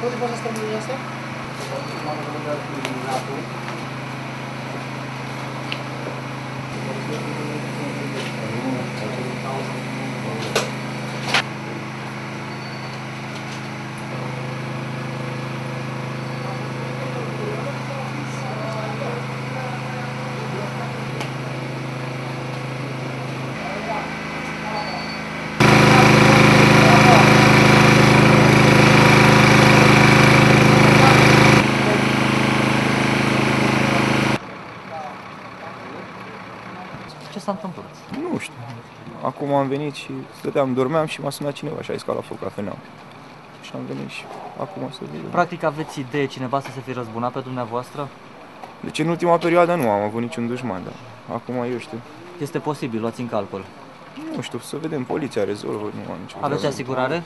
¿Cuántas cosas terminaste? S-a întâmplat? Nu știu. Acum am venit și stăteam, dormeam și m-a sunat cineva și a zis că a luat foc cafeneaua. Și am venit și acum să vedem. Practic aveți idee cineva să se fi răzbunat pe dumneavoastră? Deci în ultima perioadă nu am avut niciun dușman, dar acum eu știu. Este posibil, luați în calcul. Nu știu, să vedem, poliția rezolvă, nu am nicio Aveți treabă. asigurare?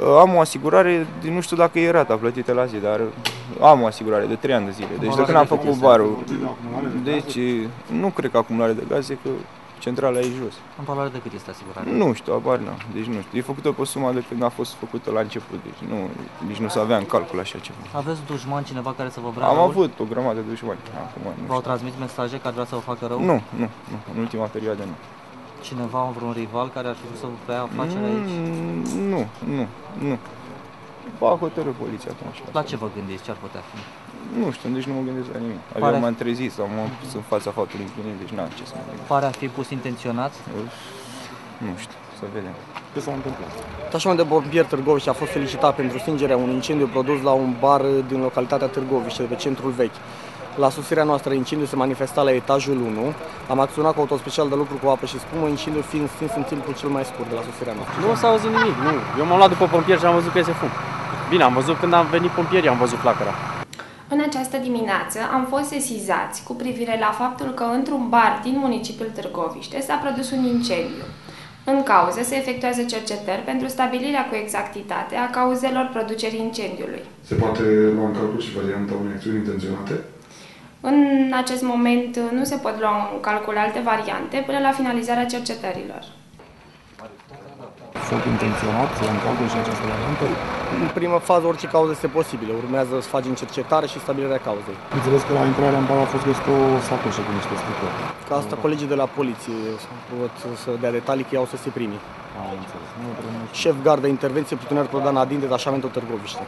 Uh, Am o asigurare, nu știu dacă e rata plătită la zi, dar am o asigurare de 3 ani de zile. Deci de valoare când am de cât făcut este? barul. Deci nu cred că acumulare de gaze, că centrala e jos. În valoare de cât este asigurarea? Nu știu, abar n Deci nu știu. E făcută pe suma de când a fost făcută la început. Deci nu, nici nu se avea în calcul așa ceva. Aveți dușman cineva care să vă vrea Am răul? avut o grămadă de dușmani. Acum nu V-au știu. transmis mesaje că ar vrea să vă facă rău? Nu, nu, nu. În ultima perioadă nu. Cineva, vreun rival care ar fi vrut să vă preia afacerea aici? Mm, Nu, nu, nu. Va hotărâ poliția atunci. La ce vă gândiți? Ce ar putea fi? Nu știu, deci nu mă gândesc la nimic. Pare- Abia m-am trezit sau mă pus în fața faptului împlinit, deci n-am ce să mă gândesc. Pare a fi pus intenționat? Nu știu, să vedem. Ce s-a întâmplat? Tașmanul de bombier Târgoviște a fost felicitat pentru stingerea unui incendiu produs la un bar din localitatea Târgoviște, de pe centrul vechi. La sosirea noastră, incendiul se manifesta la etajul 1. Am acționat cu autospecial de lucru cu apă și spumă, incendiul fiind stins în timpul cel mai scurt de la sosirea noastră. Nu s-a auzit nimic, nu. Eu m-am luat după pompieri și am văzut că iese fum. Bine, am văzut când am venit pompierii, am văzut flacăra. În această dimineață am fost sesizați cu privire la faptul că într-un bar din municipiul Târgoviște s-a produs un incendiu. În cauză se efectuează cercetări pentru stabilirea cu exactitate a cauzelor producerii incendiului. Se poate lua în calcul și varianta unei acțiuni intenționate? În acest moment nu se pot lua în calcul alte variante până la finalizarea cercetărilor. Foc intenționat, se ia în calcul și această variantă. În primă fază, orice cauză este posibilă. Urmează să facem cercetare și stabilirea cauzei. Înțeles că la intrarea în bar a fost găsit o sacoșă cu niște stricări. Ca asta colegii de la poliție pot să dea detalii că iau să se primi. Am înțeles. Nu trebuie Șef gardă intervenție, plutoner Prodan Adin, detașamentul Târgoviște.